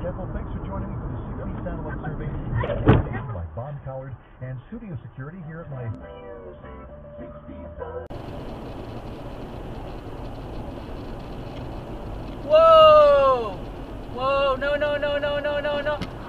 Thanks for joining me for the 60 satellite survey by Bob Coward and studio security here at my Whoa! Whoa, no, no, no, no, no, no, no.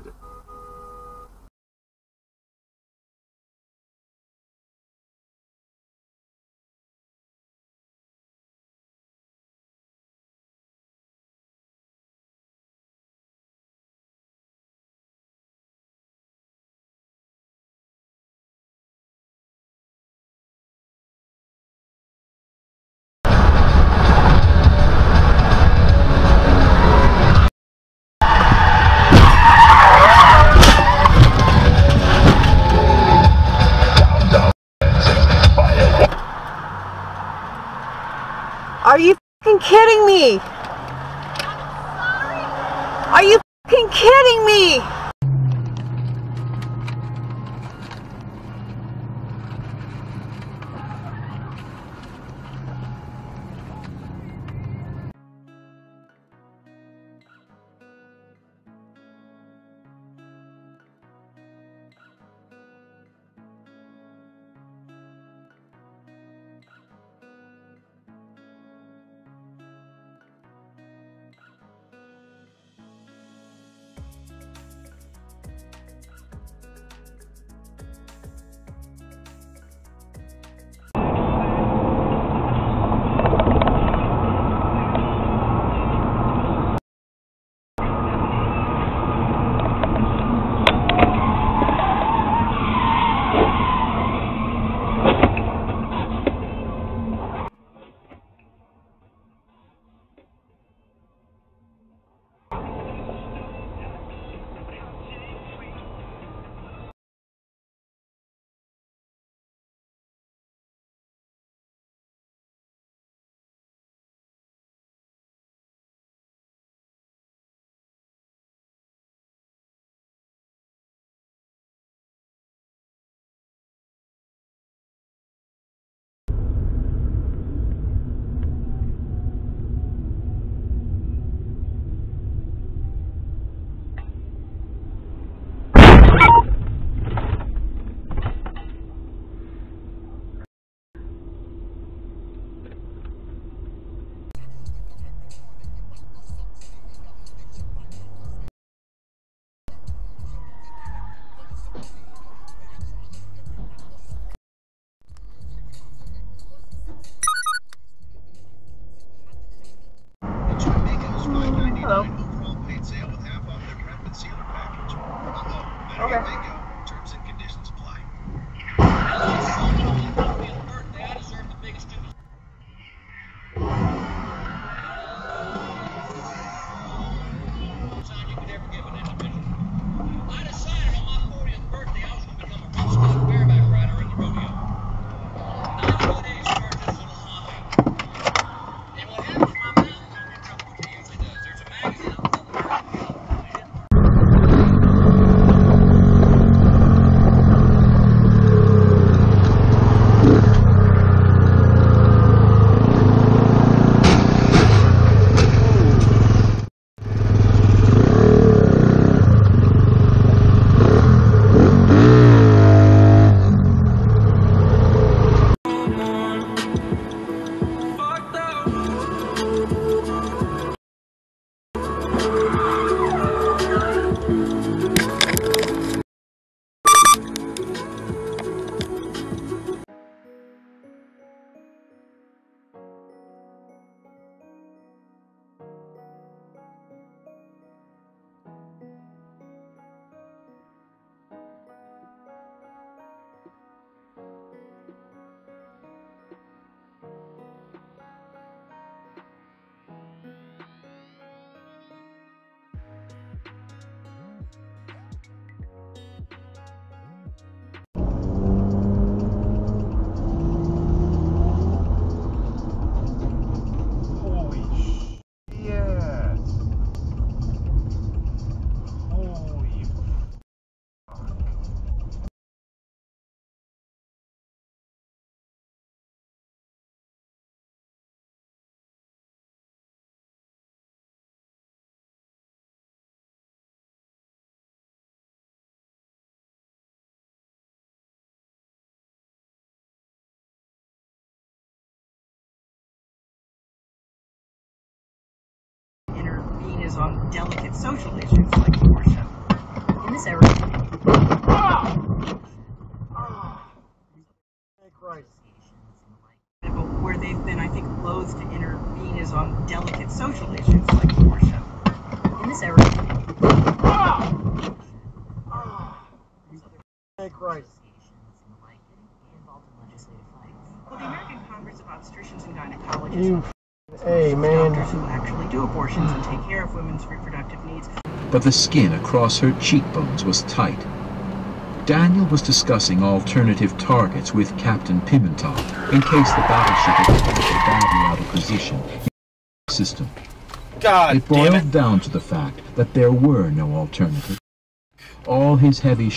Paired. Kidding me? Are you on delicate social issues like abortion. In this area, where they've been, I think, loath to intervene is on delicate social issues like abortion. In this area, well, the American Congress of Obstetricians and Gynecologists Hey, man. doctors who actually do abortions and take care of women's reproductive needs. but the skin across her cheekbones was tight. Daniel was discussing alternative targets with Captain Pimentel in case the battleship had gotten badly out of position in the system. God It boiled down to the fact that there were no alternatives. All his heavy